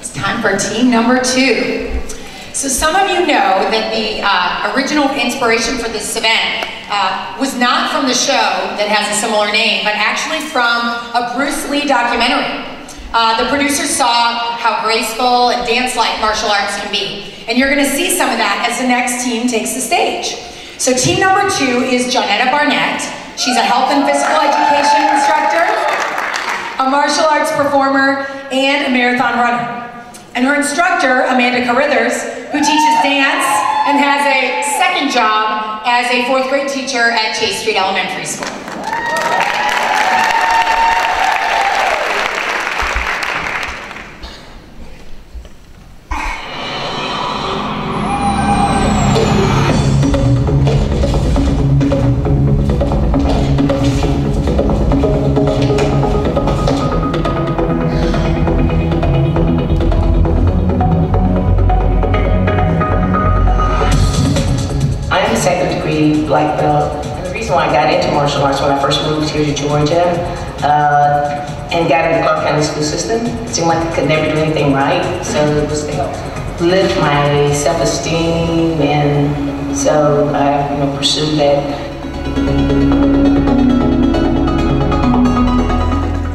It's time for team number two. So some of you know that the uh, original inspiration for this event uh, was not from the show that has a similar name, but actually from a Bruce Lee documentary. Uh, the producers saw how graceful and dance-like martial arts can be. And you're gonna see some of that as the next team takes the stage. So team number two is Johnetta Barnett. She's a health and physical education instructor, a martial arts performer, and a marathon runner. And her instructor, Amanda Carrithers, who teaches dance and has a second job as a fourth grade teacher at Chase Street Elementary School. Black belt. And the reason why I got into martial arts when I first moved here to Georgia uh, and got into Clarke County school system, it seemed like I could never do anything right. So it was to help lift my self-esteem and so I you know, pursued that.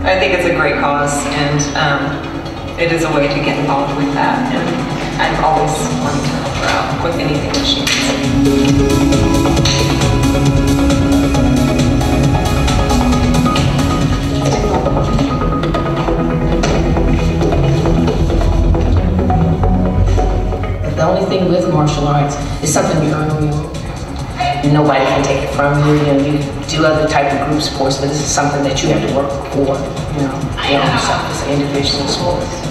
I think it's a great cause and um, it is a way to get involved with that. And I've always wanted to help her out with anything that she needs. The only thing with martial arts is something you earn on your own. Nobody can take it from you. You know, you do other type of group sports, but this is something that you have to work for. You know, your own self. It's an individual sport.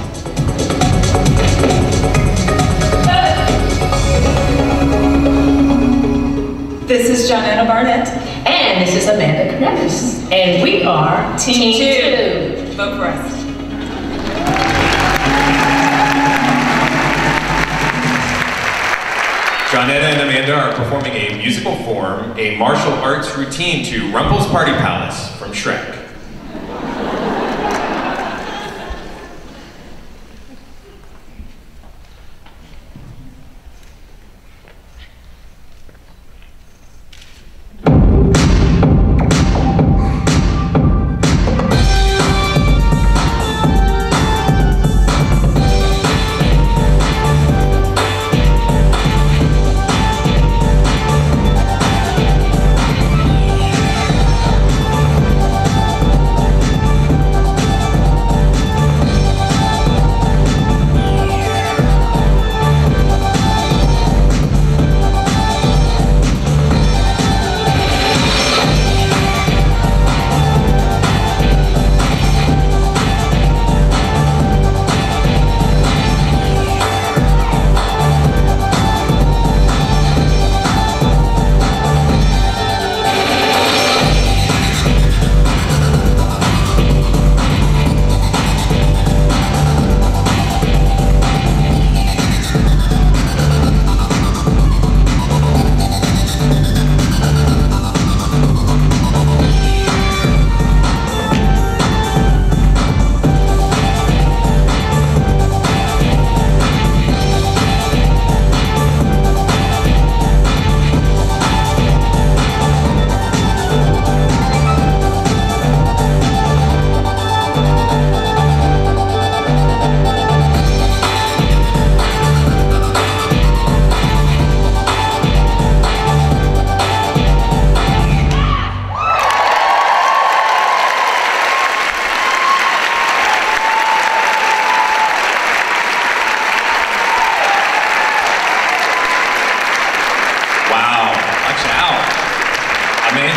This is Johnetta Barnett. And this is Amanda Carrithers. And we are Team, two. Vote for us. Johnetta and Amanda are performing a musical form, a martial arts routine to Rumpel's Party Palace from Shrek.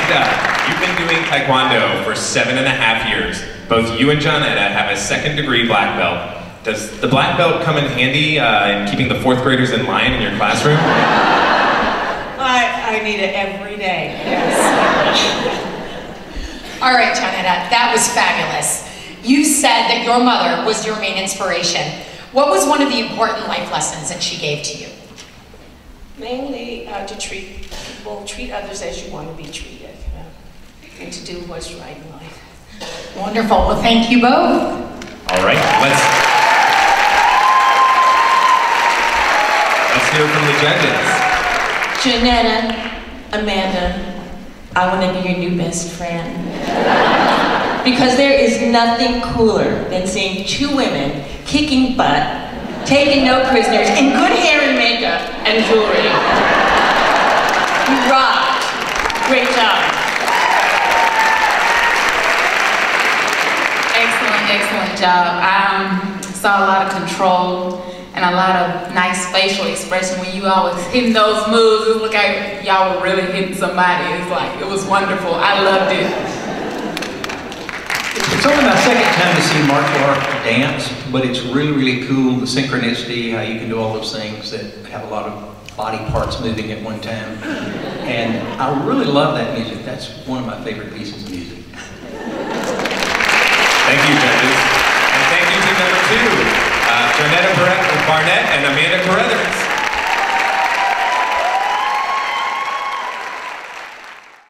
Amanda, you've been doing Taekwondo for seven and a half years. Both you and Johnetta have a second degree black belt. Does the black belt come in handy uh, in keeping the fourth graders in line in your classroom? I, I need it every day, yes. All right, Johnetta, that was fabulous. You said that your mother was your main inspiration. What was one of the important life lessons that she gave to you? Mainly uh, to treat people, treat others as you want to be treated, and to do what's right in life. Wonderful. Well, thank you both. All right, let's hear from the judges. Johnetta, Amanda, I want to be your new best friend. Because there is nothing cooler than seeing two women kicking butt, taking no prisoners, in good hair and makeup and jewelry. You rocked. Great job. Excellent, excellent job. I um, saw a lot of control and a lot of nice facial expression when you all was hitting those moves. It looked like y'all were really hitting somebody. It's like, it was wonderful. I loved it. It's only my second time to see martial art dance, but it's really, really cool, the synchronicity, how you can do all those things that have a lot of body parts moving at one time. And I really love that music. That's one of my favorite pieces of music. Thank you, judges. To uh, Johnetta Barnett and Amanda Carrithers.